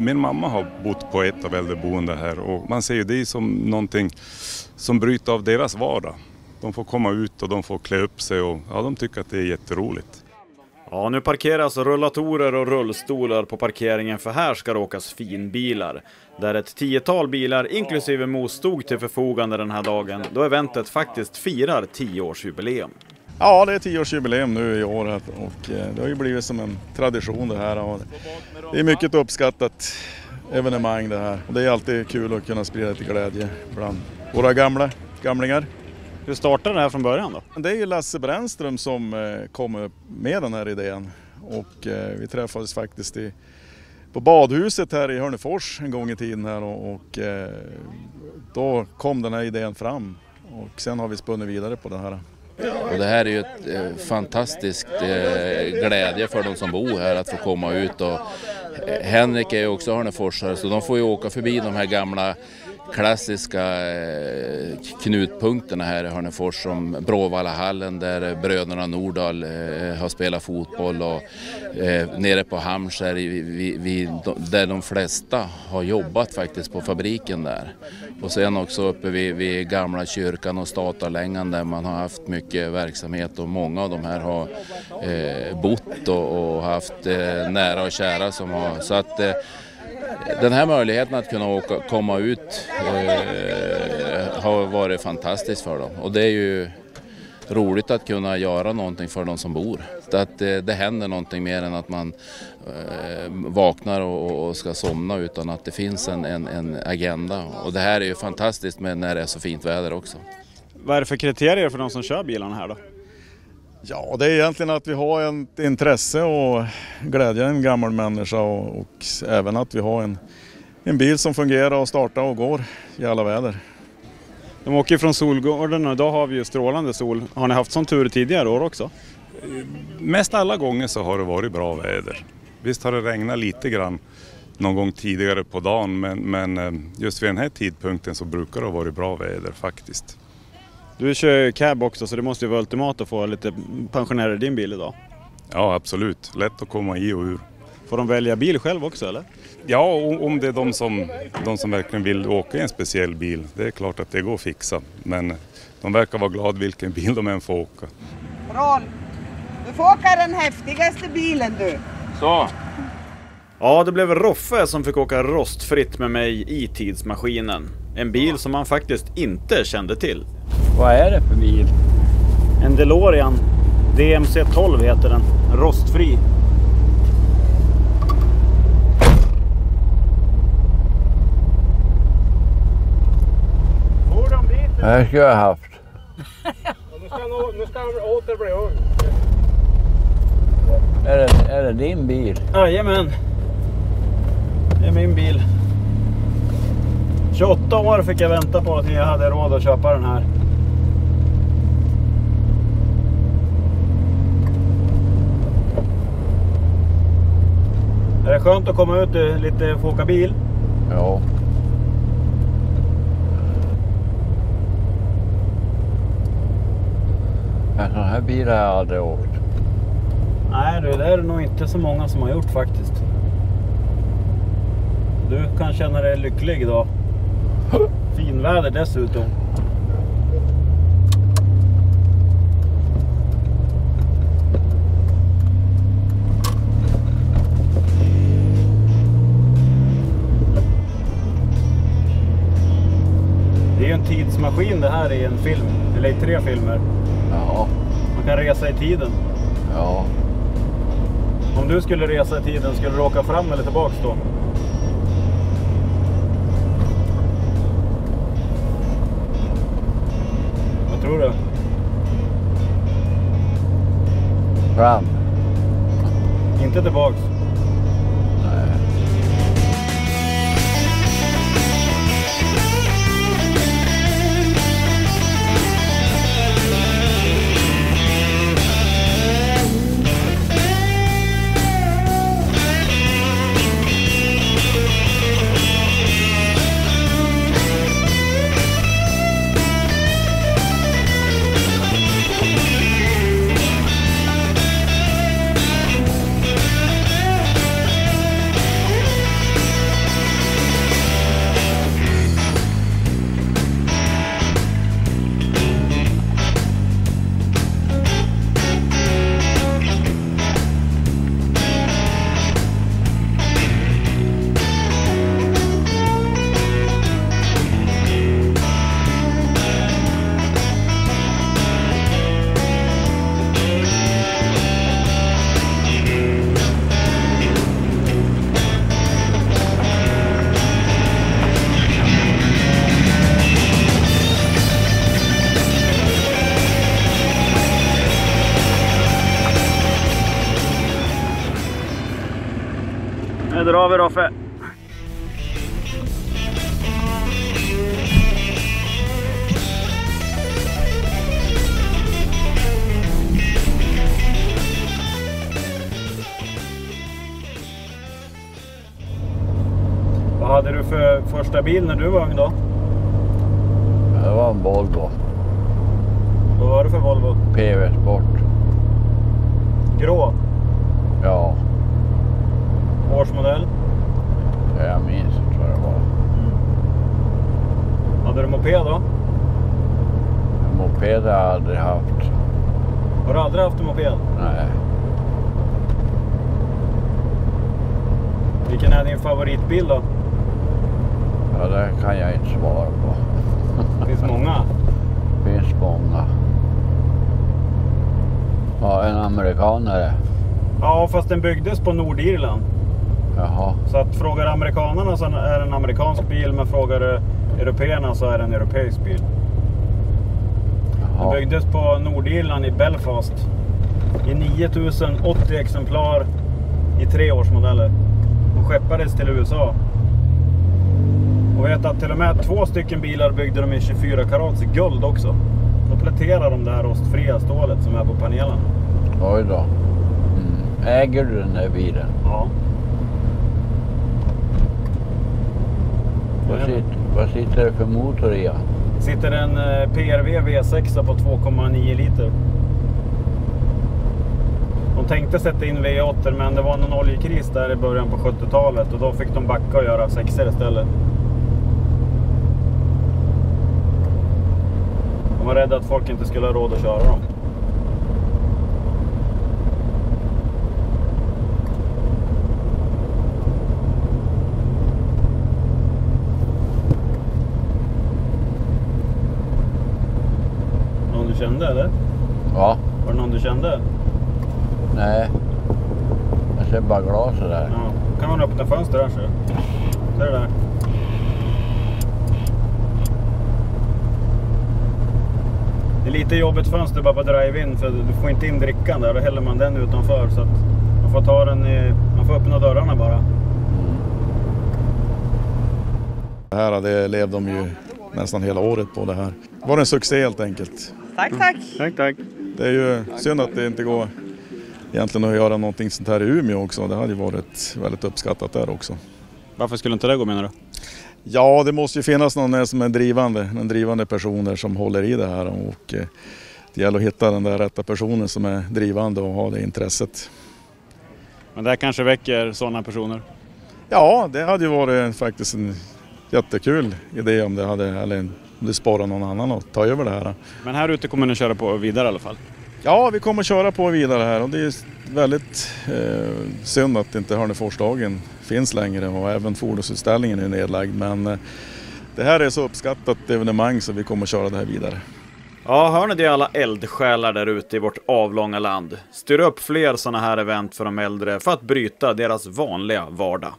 min mamma har bott på ett av äldreboendena här och man ser ju det som någonting som bryter av deras vardag. De får komma ut och de får klä upp sig och ja, de tycker att det är jätteroligt. Ja, nu parkeras rullatorer och rullstolar på parkeringen för här ska det åkas finbilar. Där ett tiotal bilar inklusive Mos stod till förfogande den här dagen då eventet faktiskt firar tioårsjubileum. Ja, det är tioårsjubileum nu i år och eh, det har ju blivit som en tradition det här. Det är mycket uppskattat evenemang det här. Det är alltid kul att kunna sprida lite glädje bland våra gamla gamlingar. Hur startade det här från början då? Det är ju Lasse Brännström som eh, kom med den här idén och eh, vi träffades faktiskt i, på badhuset här i Hörnefors en gång i tiden här och, och då kom den här idén fram och sen har vi spunnit vidare på det här. Och det här är ju ett eh, fantastiskt eh, glädje för de som bor här att få komma ut. Och, eh, Henrik är ju också hörneforsare så de får ju åka förbi de här gamla klassiska eh, knutpunkterna här i Hörnefors som Bråvallahallen där bröderna Nordahl eh, har spelat fotboll och eh, nere på Hamskär där de flesta har jobbat faktiskt på fabriken där. Och sen också uppe vid, vid gamla kyrkan och Statarlängan där man har haft mycket verksamhet och många av de här har eh, bott och, och haft eh, nära och kära som har så att eh, den här möjligheten att kunna åka, komma ut eh, har varit fantastiskt för dem och det är ju roligt att kunna göra någonting för de som bor. Att det, det händer någonting mer än att man eh, vaknar och, och, ska somna utan att det finns en, en, en, agenda. Och det här är ju fantastiskt med när det är så fint väder också. Vad är det för kriterier för de som kör bilarna här då? Ja, det är egentligen att vi har ett intresse och glädja en gammal människa och, och även att vi har en, en bil som fungerar och startar och går i alla väder. De åker från Solgården och idag har vi ju strålande sol. Har ni haft sån tur tidigare år också? Mest alla gånger så har det varit bra väder. Visst har det regnat lite grann någon gång tidigare på dagen men, men eh, just vid den här tidpunkten så brukar det ha varit bra väder faktiskt. Du kör ju cab också så det måste ju vara ultimat att få lite pensionärer i din bil idag. Ja absolut, lätt att komma i och ur. Får de välja bil själv också eller? Ja, om det är de som, de som verkligen vill åka i en speciell bil. Det är klart att det går att fixa. Men de verkar vara glada vilken bil de än får åka. Rolf, du får åka den häftigaste bilen du. Så. Ja, det blev Roffe som fick åka rostfritt med mig i tidsmaskinen. En bil som han faktiskt inte kände till. Vad är det för bil? En DeLorean. DMC 12 heter den. Rostfri. Det här skulle jag ha haft. nu, ska han, nu ska han åter bli ung. Är det, är det din bil? Jajamän. Det är min bil. 28 år fick jag vänta på att jag hade råd att köpa den här. Är det skönt att komma ut lite och få åka bil? Ja. En sån här bil har jag aldrig åkt. Nej du, det är det nog inte så många som har gjort faktiskt. Du kan känna dig lycklig idag. Finväder dessutom. Ju en tidsmaskin det här i en film, eller i tre filmer. Ja. Man kan resa i tiden. Ja. Om du skulle resa i tiden, skulle du åka fram eller tillbaks då? Vad tror du? Fram. Inte tillbaks? Nu drar vi Roffe. Vad hade du för första bil när du var ung då? Det var en Volvo. Vad var det för Volvo? PV Sport. Grå? Ja, Årsmodell? jag minns inte vad det var. Hade du moped då? En moped har jag aldrig haft. Har du aldrig haft en moped? Nej. Vilken är din favoritbil då? Ja, det kan jag inte svara på. Det finns många. Det finns många. Ja, en amerikanare. Ja, fast den byggdes på Nordirland. Jaha. Så att frågar amerikanerna så är det en amerikansk bil, men frågar du européerna så är det en europeisk bil. Den Jaha. byggdes på Nordirland i Belfast. I 9080 exemplar i tre årsmodeller. Och skeppades till USA. Och vet att till och med två stycken bilar byggde de i 24 karats guld också. Då pläterar de det här rostfria stålet som är på panelerna. Oj då. Mm. Äger du den här bilen? Ja. Vad sitter, vad sitter det för motor i? den? Sitter en eh, PRV V6 på 2,9 liter. De tänkte sätta in V8 men det var någon oljekris där i början på 70-talet och då fick de backa och göra 6 istället. De var rädda att folk inte skulle ha råd att köra dem. Någon du kände eller? Ja. Var det någon du kände? Nej. Jag ser bara glaset där. Ja. kan man öppna fönster här. Ser du där? Det är lite jobbigt fönster bara på drive-in för du får inte in drickan där. Då häller man den utanför. Så att man får ta den i, Man får öppna dörrarna bara. Det här det levde de ju nästan hela året på det här. Det var en succé helt enkelt. Tack, tack. Tack, tack. Det är ju synd att det inte går egentligen att göra någonting sånt här i Umeå också. Det hade ju varit väldigt uppskattat där också. Varför skulle inte det gå menar du? Ja, det måste ju finnas någon som är drivande, en drivande person där som håller i det här och eh, det gäller att hitta den där rätta personen som är drivande och har det intresset. Men det här kanske väcker sådana personer. Ja, det hade ju varit faktiskt en jättekul idé om det hade, eller om det sparar någon annan att ta över det här. Men här ute kommer ni köra på vidare i alla fall. Ja, vi kommer köra på vidare här och det är väldigt eh, synd att inte Hörneforsdagen finns längre och även fordonsutställningen är nedlagd. Men eh, det här är så uppskattat evenemang så vi kommer köra det här vidare. Ja, hör ni det alla eldsjälar där ute i vårt avlånga land? Styr upp fler sådana här event för de äldre för att bryta deras vanliga vardag.